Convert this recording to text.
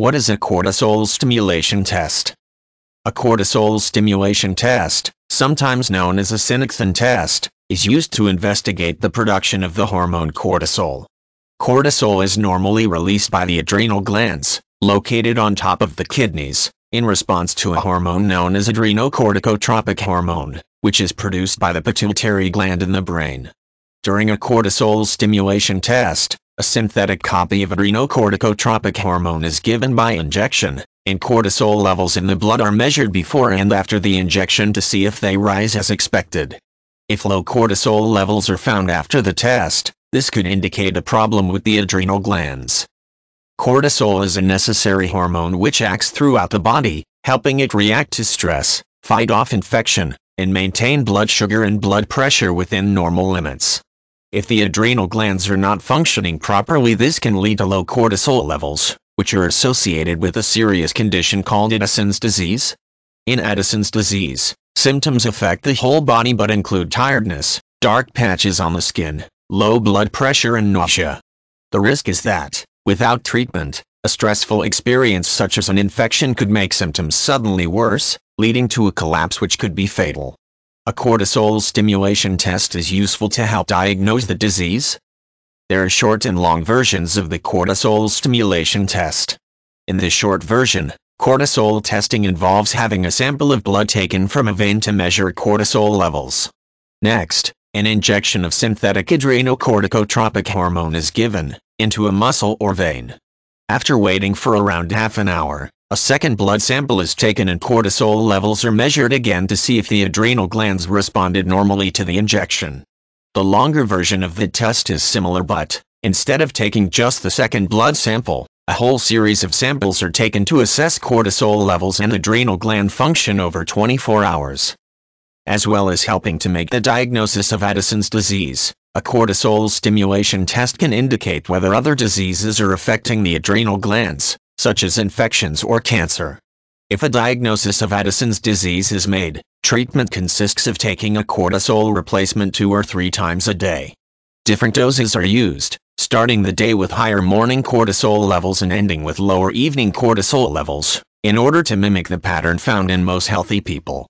What is a cortisol stimulation test? A cortisol stimulation test, sometimes known as a Synacthen test, is used to investigate the production of the hormone cortisol. Cortisol is normally released by the adrenal glands, located on top of the kidneys, in response to a hormone known as adrenocorticotropic hormone, which is produced by the pituitary gland in the brain. During a cortisol stimulation test, a synthetic copy of adrenocorticotropic hormone is given by injection, and cortisol levels in the blood are measured before and after the injection to see if they rise as expected. If low cortisol levels are found after the test, this could indicate a problem with the adrenal glands. Cortisol is a necessary hormone which acts throughout the body, helping it react to stress, fight off infection, and maintain blood sugar and blood pressure within normal limits. If the adrenal glands are not functioning properly this can lead to low cortisol levels, which are associated with a serious condition called Addison's disease. In Addison's disease, symptoms affect the whole body but include tiredness, dark patches on the skin, low blood pressure and nausea. The risk is that, without treatment, a stressful experience such as an infection could make symptoms suddenly worse, leading to a collapse which could be fatal. A cortisol stimulation test is useful to help diagnose the disease. There are short and long versions of the cortisol stimulation test. In the short version, cortisol testing involves having a sample of blood taken from a vein to measure cortisol levels. Next, an injection of synthetic adrenocorticotropic hormone is given, into a muscle or vein. After waiting for around half an hour, a second blood sample is taken and cortisol levels are measured again to see if the adrenal glands responded normally to the injection. The longer version of the test is similar but, instead of taking just the second blood sample, a whole series of samples are taken to assess cortisol levels and adrenal gland function over 24 hours. As well as helping to make the diagnosis of Addison's disease, a cortisol stimulation test can indicate whether other diseases are affecting the adrenal glands, such as infections or cancer. If a diagnosis of Addison's disease is made, treatment consists of taking a cortisol replacement two or three times a day. Different doses are used, starting the day with higher morning cortisol levels and ending with lower evening cortisol levels, in order to mimic the pattern found in most healthy people.